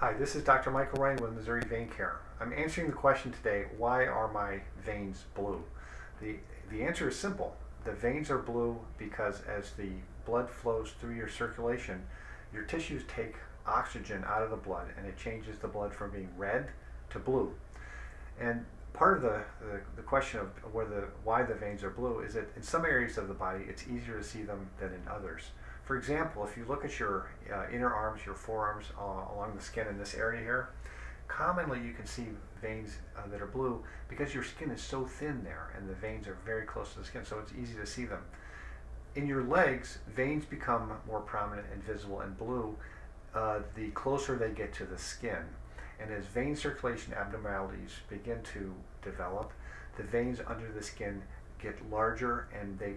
Hi, this is Dr. Michael Ryan with Missouri Vein Care. I'm answering the question today, why are my veins blue? The, the answer is simple. The veins are blue because as the blood flows through your circulation, your tissues take oxygen out of the blood and it changes the blood from being red to blue. And part of the, the, the question of whether, why the veins are blue is that in some areas of the body it's easier to see them than in others. For example, if you look at your uh, inner arms, your forearms uh, along the skin in this area here, commonly you can see veins uh, that are blue because your skin is so thin there and the veins are very close to the skin, so it's easy to see them. In your legs, veins become more prominent and visible and blue uh, the closer they get to the skin. And as vein circulation abnormalities begin to develop, the veins under the skin get larger and they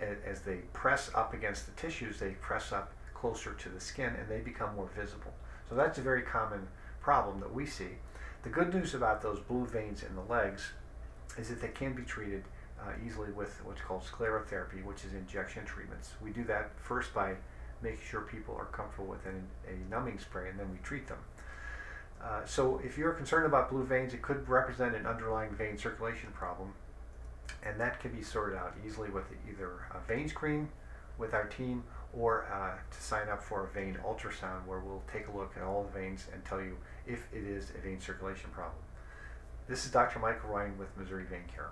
as they press up against the tissues, they press up closer to the skin and they become more visible. So that's a very common problem that we see. The good news about those blue veins in the legs is that they can be treated uh, easily with what's called sclerotherapy, which is injection treatments. We do that first by making sure people are comfortable with an, a numbing spray and then we treat them. Uh, so if you're concerned about blue veins, it could represent an underlying vein circulation problem and that can be sorted out easily with either a vein screen with our team or uh, to sign up for a vein ultrasound where we'll take a look at all the veins and tell you if it is a vein circulation problem. This is Dr. Michael Ryan with Missouri Vein Care.